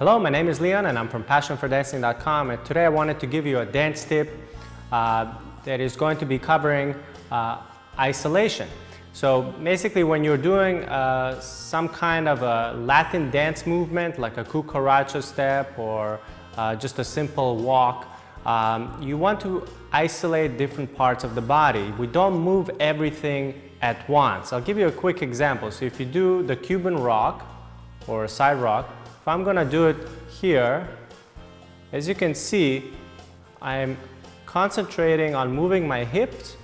Hello, my name is Leon and I'm from passionfordancing.com and today I wanted to give you a dance tip uh, that is going to be covering uh, isolation. So basically when you're doing uh, some kind of a Latin dance movement like a cucaracha step or uh, just a simple walk, um, you want to isolate different parts of the body. We don't move everything at once. I'll give you a quick example. So if you do the Cuban rock or a side rock, if I'm gonna do it here, as you can see, I'm concentrating on moving my hips,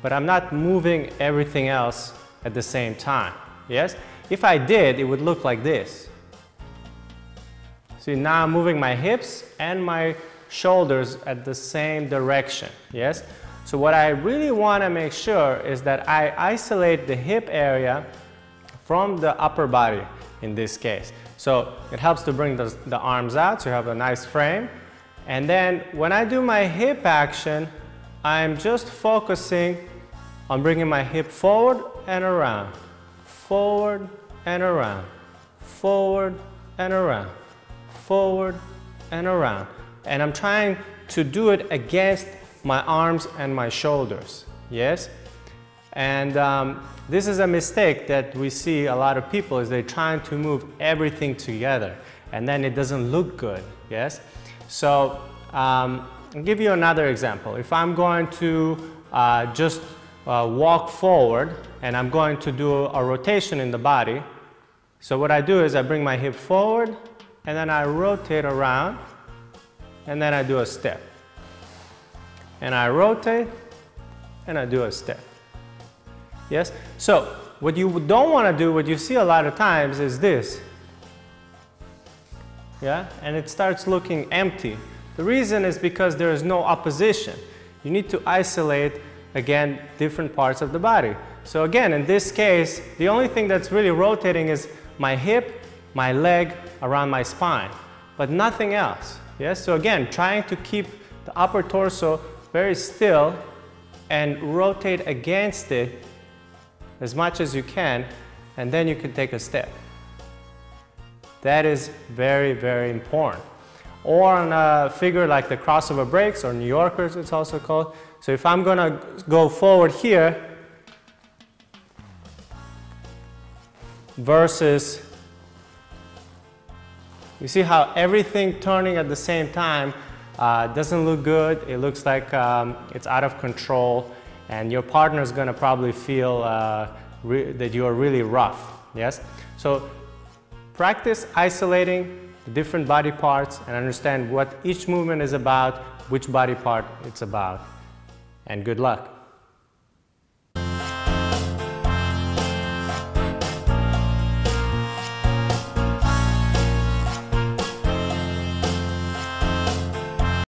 but I'm not moving everything else at the same time, yes? If I did, it would look like this. See, now I'm moving my hips and my shoulders at the same direction, yes? So what I really want to make sure is that I isolate the hip area from the upper body in this case. So it helps to bring the, the arms out so you have a nice frame. And then when I do my hip action, I'm just focusing on bringing my hip forward and around, forward and around, forward and around, forward and around. And I'm trying to do it against my arms and my shoulders, yes? And um, this is a mistake that we see a lot of people is they're trying to move everything together and then it doesn't look good, yes? So um, I'll give you another example. If I'm going to uh, just uh, walk forward and I'm going to do a rotation in the body, so what I do is I bring my hip forward and then I rotate around and then I do a step. And I rotate and I do a step. Yes? So what you don't want to do, what you see a lot of times is this. Yeah? And it starts looking empty. The reason is because there is no opposition. You need to isolate, again, different parts of the body. So again, in this case, the only thing that's really rotating is my hip, my leg around my spine, but nothing else. Yes? So again, trying to keep the upper torso very still and rotate against it as much as you can, and then you can take a step. That is very, very important. Or on a figure like the crossover breaks or New Yorkers, it's also called. So if I'm gonna go forward here versus, you see how everything turning at the same time uh, doesn't look good. It looks like um, it's out of control and your partner is going to probably feel uh, that you are really rough. Yes? So practice isolating the different body parts and understand what each movement is about, which body part it's about. And good luck.